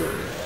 Good.